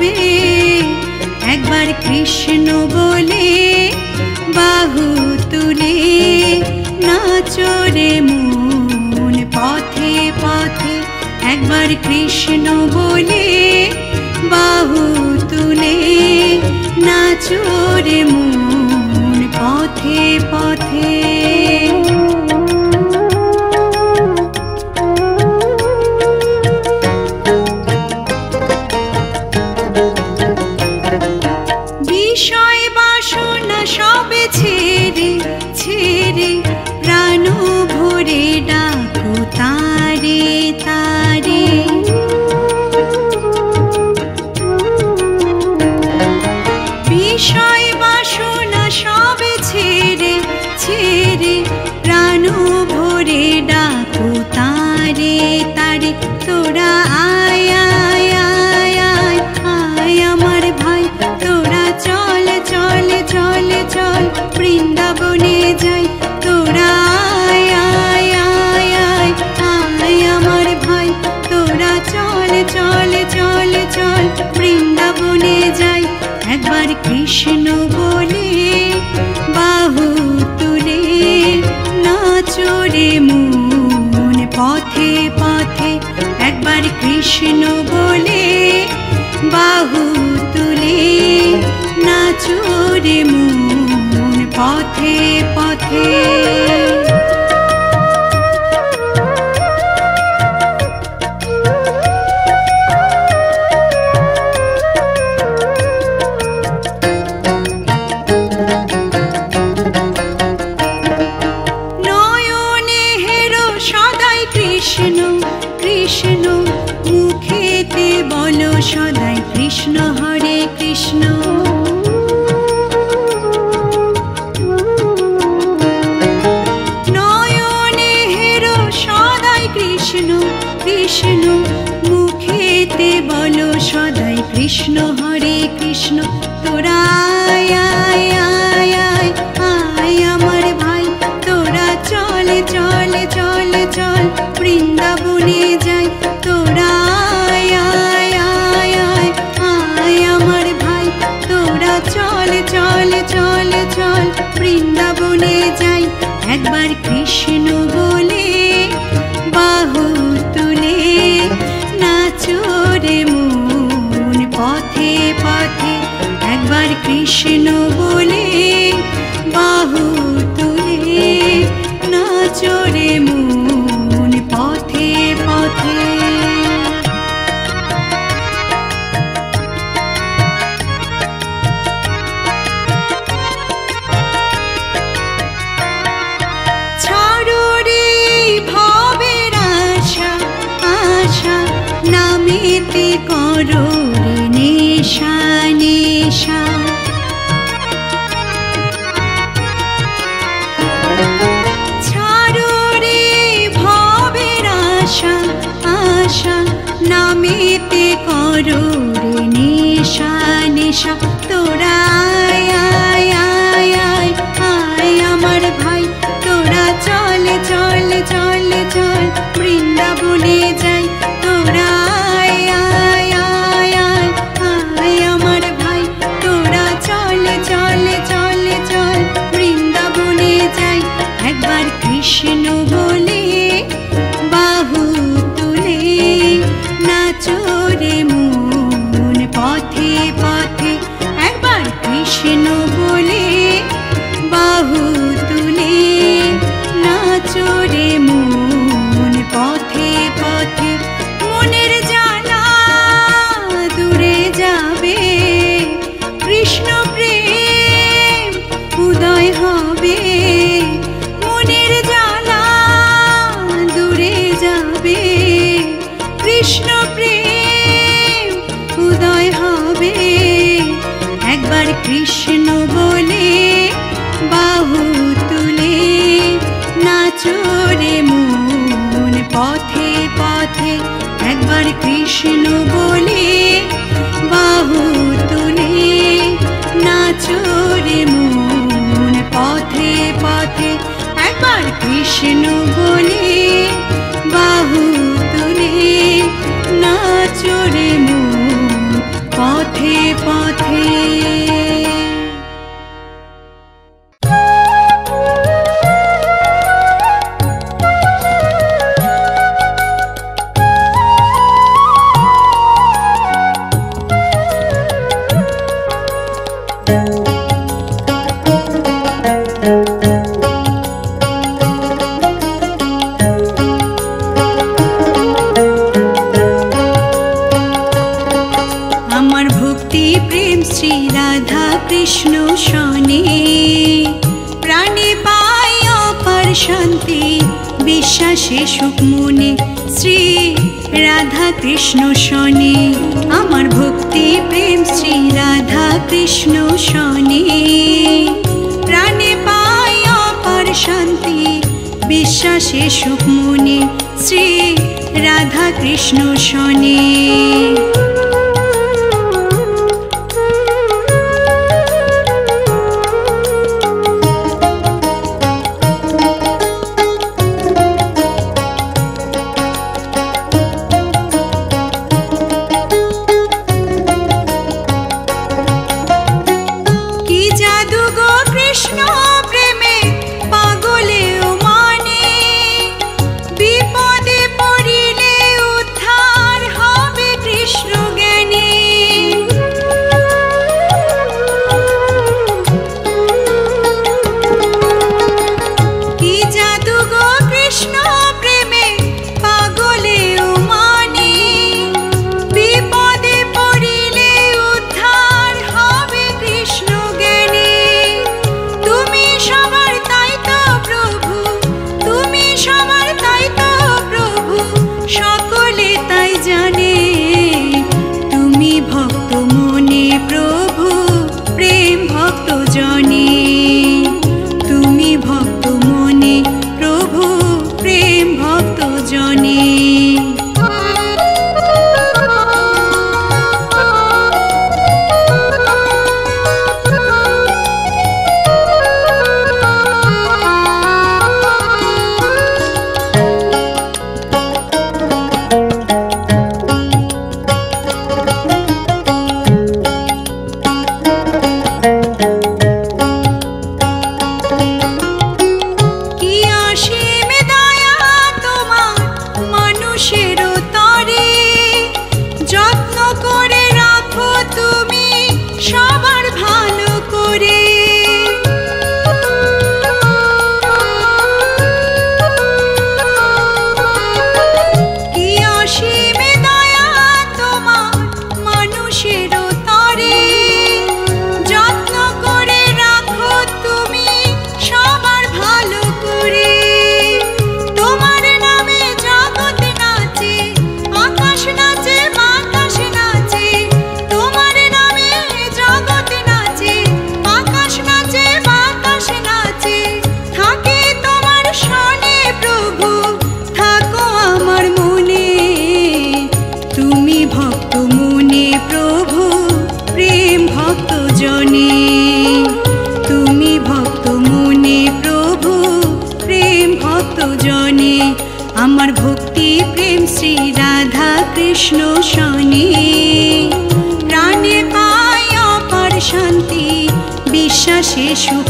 হবে। একবার কৃষ্ণ বলে বাহু তুলে নাচরে মন পথে পথে। একবার কৃষ্ণ বলে বাহু তুলে নাচরে মন পথে পথে। ওরা কৃষ্ণ বলে বাহু তুলে নাচুরে মন পথে পথে। कृष्ण हरे কৃষ্ণ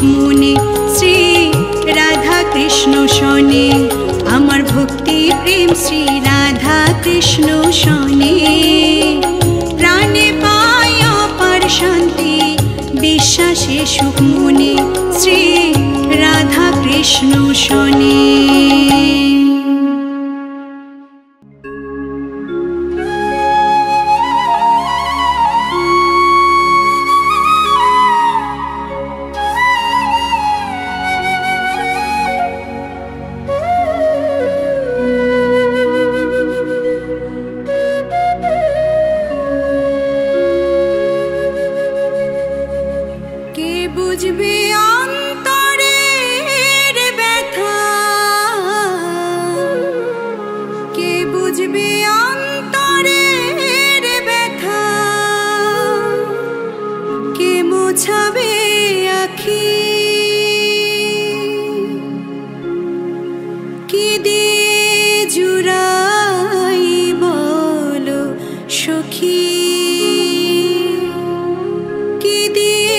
মনে, শ্রী রাধা কৃষ্ণ শনে। আমার ভক্তি প্রেম শ্রী রাধা কৃষ্ণ শনি। প্রাণে পায় শান্তি, বিশ্বাসে সুখ মনে, শ্রী রাধা কৃষ্ণ শনে। দিয়ে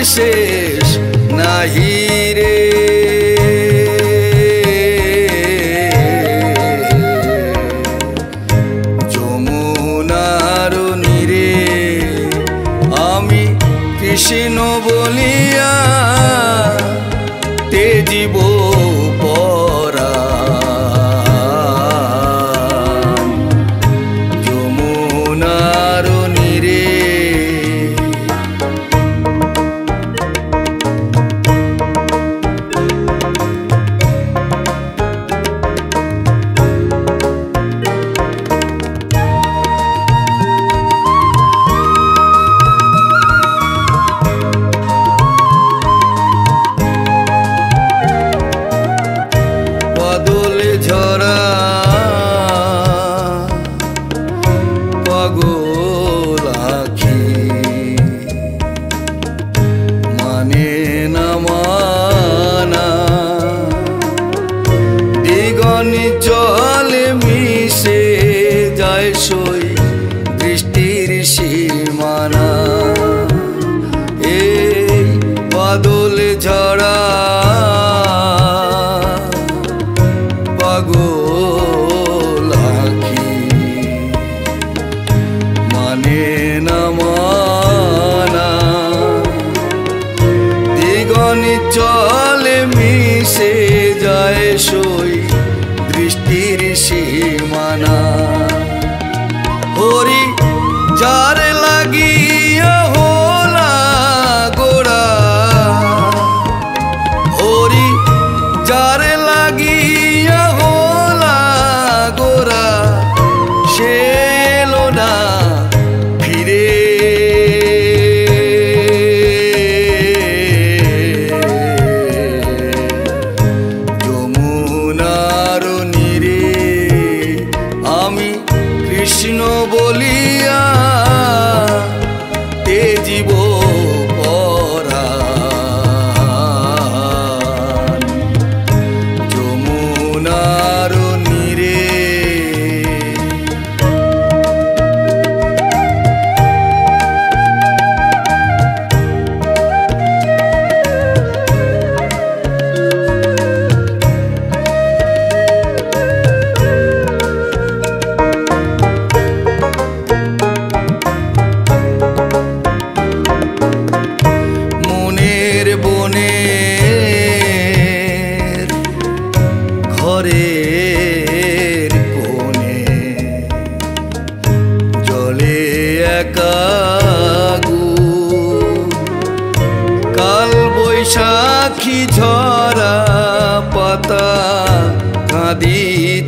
শেষ নাহি রে।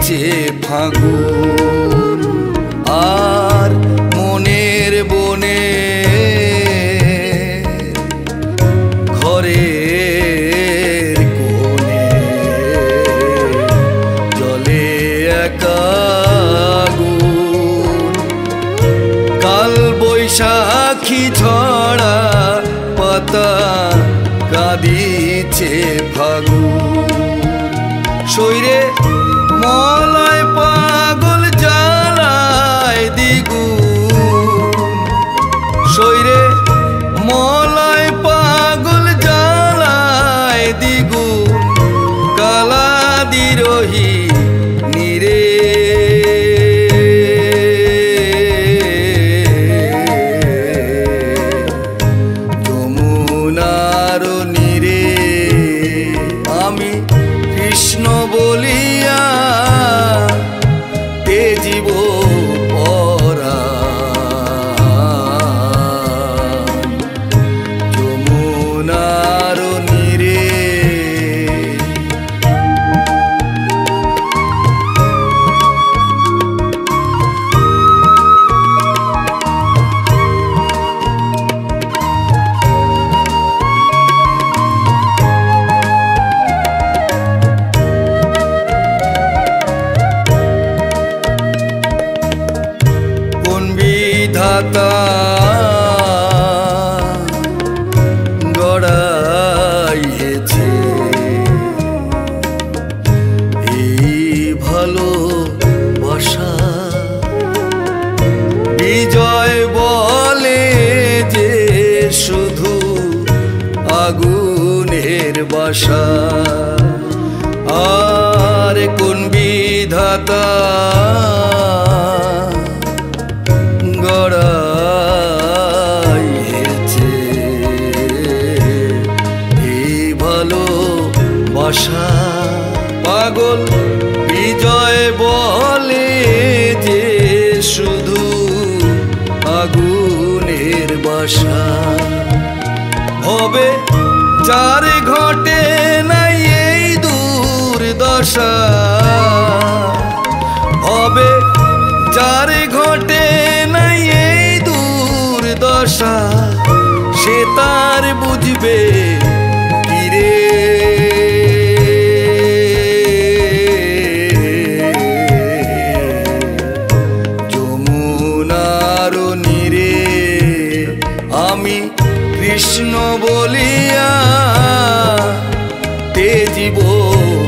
এসেছে ফাগুন, আর মনের বনে ঘরে কোণে জলে একাগু কাল বৈশাখী ঝড়া পাতা কাঁদিছে ফাগুন। আগুনের বাসা আর কোন বিধাতা গড়াইছে? ভালো বাসা পাগল বিজয় বলে যে শুধু আগুনের বাসা। হবে চার ঘটে নাই এই দূর দশা হবে যার de boa.